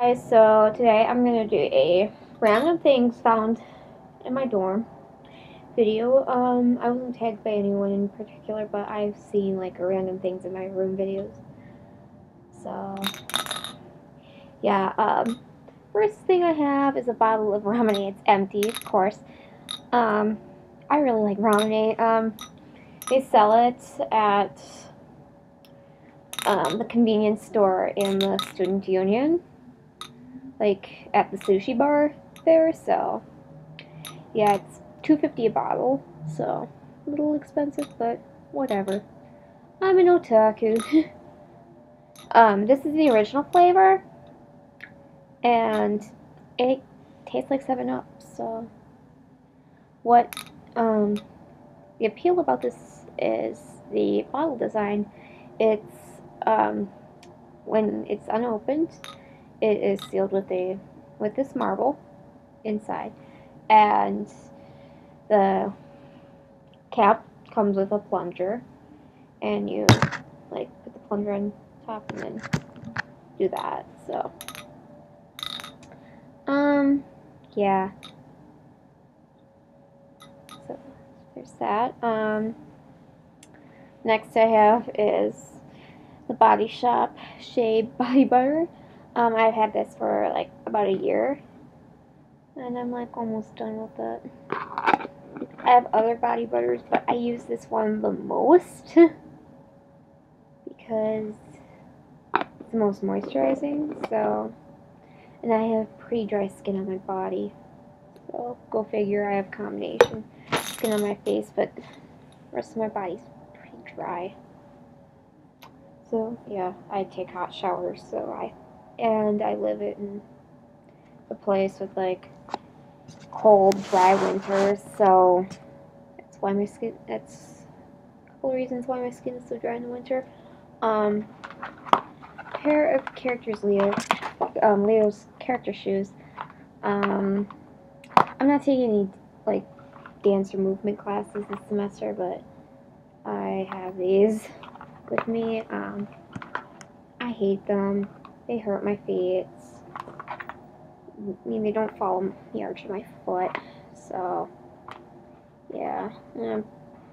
So today I'm gonna do a random things found in my dorm video. Um, I wasn't tagged by anyone in particular, but I've seen like random things in my room videos. So, yeah. Um, first thing I have is a bottle of Ramune. It's empty, of course. Um, I really like Ramune. Um, they sell it at um, the convenience store in the student union like at the sushi bar there, so yeah, it's 250 a bottle, so a little expensive, but whatever. I'm an otaku. um, this is the original flavor, and it tastes like 7-Up, so what um, the appeal about this is the bottle design. It's um, when it's unopened, it is sealed with a with this marble inside. And the cap comes with a plunger and you like put the plunger on top and then do that so. Um yeah. So there's that. Um next I have is the Body Shop Shea Body Butter um, I've had this for like about a year. And I'm like almost done with it. I have other body butters, but I use this one the most. because it's the most moisturizing, so and I have pretty dry skin on my body. So go figure I have combination skin on my face, but the rest of my body's pretty dry. So yeah, I take hot showers, so I and I live in a place with like cold, dry winters, so that's why my skin. That's a couple reasons why my skin is so dry in the winter. Um, pair of characters, Leo. Um, Leo's character shoes. Um, I'm not taking any like dance or movement classes this semester, but I have these with me. Um, I hate them. They hurt my feet. I mean, they don't follow the arch of my foot. So, yeah. I'm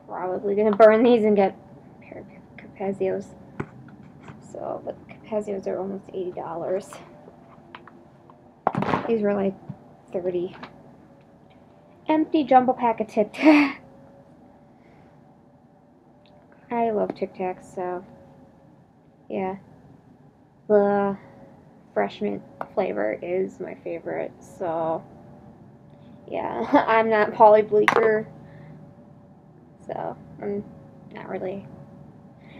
probably going to burn these and get a pair of Capezios. So, but Capezios are almost $80. These were like 30 Empty jumbo pack of Tic Tac. I love Tic Tacs, so, yeah the fresh mint flavor is my favorite. So, yeah, I'm not Paulie Bleeker. So, I'm not really.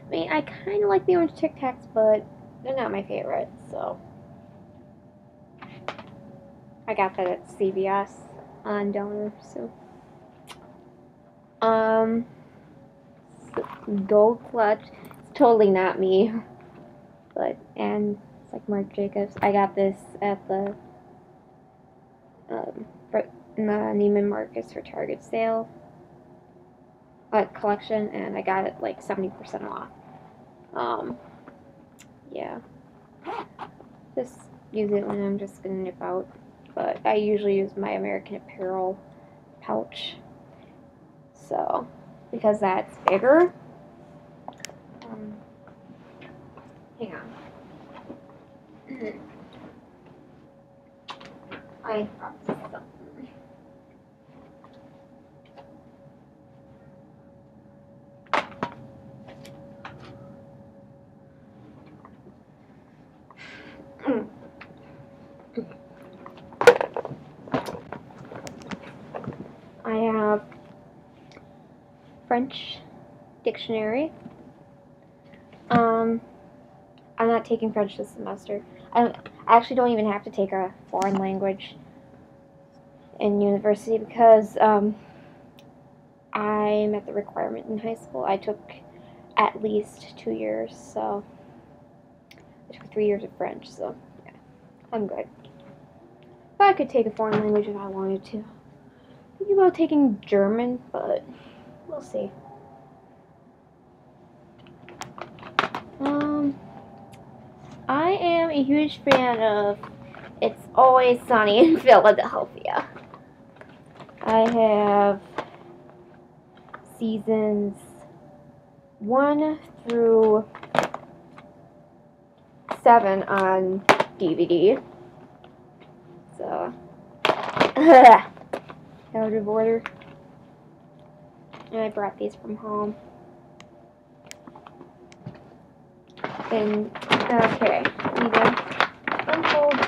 I mean, I kind of like the orange Tic Tacs, but they're not my favorite. So, I got that at CVS on Downer. So, um, Gold Clutch. It's totally not me but and it's like Marc Jacobs. I got this at the um, the Neiman Marcus for Target sale uh, collection, and I got it like seventy percent off. Um, yeah, just use it when I'm just gonna nip out. But I usually use my American Apparel pouch, so because that's bigger. Um, Hang on. I I have French dictionary. I'm not taking French this semester. I, actually don't even have to take a foreign language in university because um, I met the requirement in high school. I took at least two years, so I took three years of French, so yeah, I'm good. But I could take a foreign language if I wanted to. Thinking about taking German, but we'll see. Um, I am a huge fan of It's always sunny in Philadelphia. I have seasons one through seven on DVD. So, out of order. And I brought these from home. And, okay, to unfold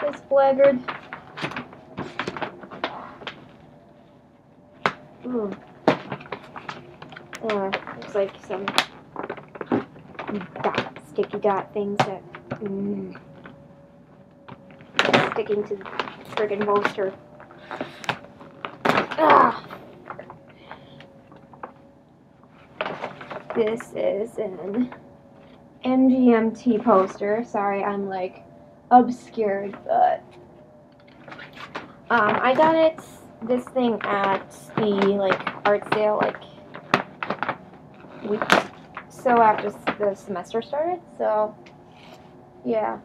this blackguard. Ooh. Uh, looks like some dot, sticky dot things that mm, sticking to the friggin' poster. Ah. This is an MGMT poster. Sorry, I'm like obscured, but um, I got it this thing at the like art sale like week so after the semester started. So yeah,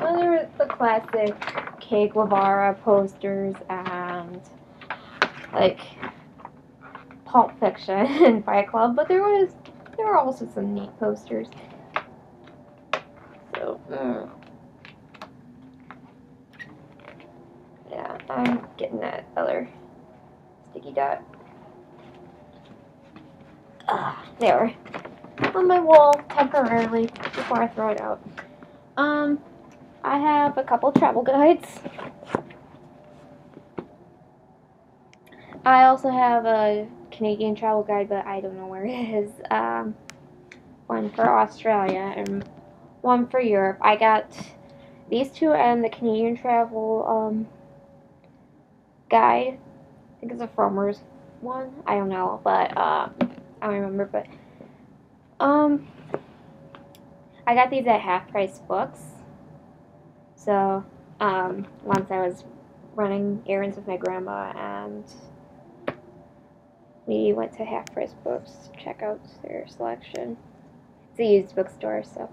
well, there were the classic Che Guevara posters and like Pulp Fiction and Fight Club, but there was there are also some neat posters. So, mm. yeah, I'm getting that other sticky dot. Ah, there. On my wall temporarily before I throw it out. Um, I have a couple travel guides. I also have a Canadian travel guide, but I don't know where it is. Um, one for Australia and one for Europe. I got these two and the Canadian travel um, guide. I think it's a Frommer's one. I don't know, but um, I don't remember. But um, I got these at half price books. So um, once I was running errands with my grandma and we went to Half Price Books to check out their selection. It's a used bookstore, so.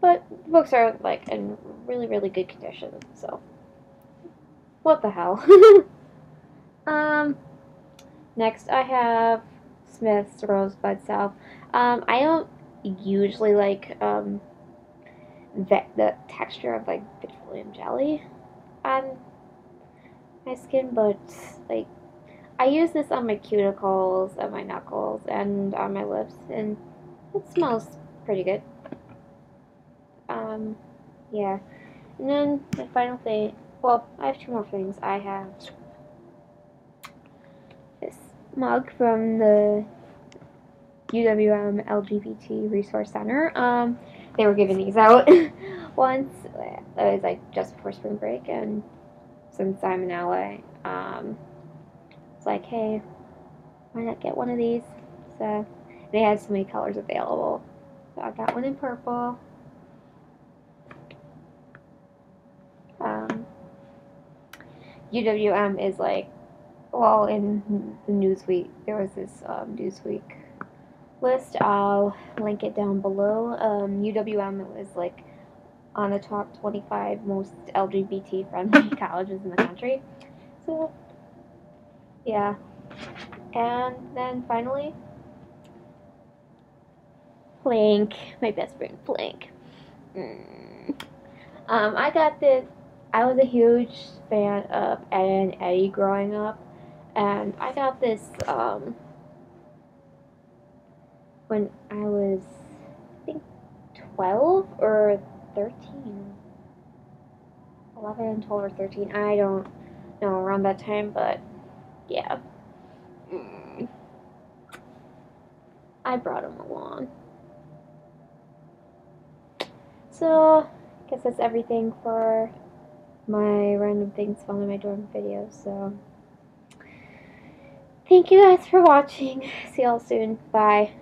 But books are like in really, really good condition, so. What the hell? um, next I have Smith's Rosebud Salve. Um, I don't usually like um, the, the texture of like petroleum jelly on my skin, but like I use this on my cuticles, on my knuckles, and on my lips, and it smells pretty good. Um, yeah. And then the final thing, well, I have two more things. I have this mug from the UWM LGBT Resource Center. Um, they were giving these out once. It was like just before spring break, and since I'm in LA, um, it's like, hey, why not get one of these? So they had so many colors available. So I got one in purple. Um, UWM is like, well, in the Newsweek, there was this um, Newsweek list. I'll link it down below. Um, UWM was like on the top 25 most LGBT friendly colleges in the country. So yeah. And then finally, Plank, my best friend Plank. Mm. Um, I got this. I was a huge fan of Ed and Eddie growing up, and I got this um, when I was, I think, 12 or 13. 11, 12, or 13. I don't know around that time, but yeah. Mm. I brought him along. So, I guess that's everything for my random things found in my dorm video. So, thank you guys for watching. See y'all soon. Bye.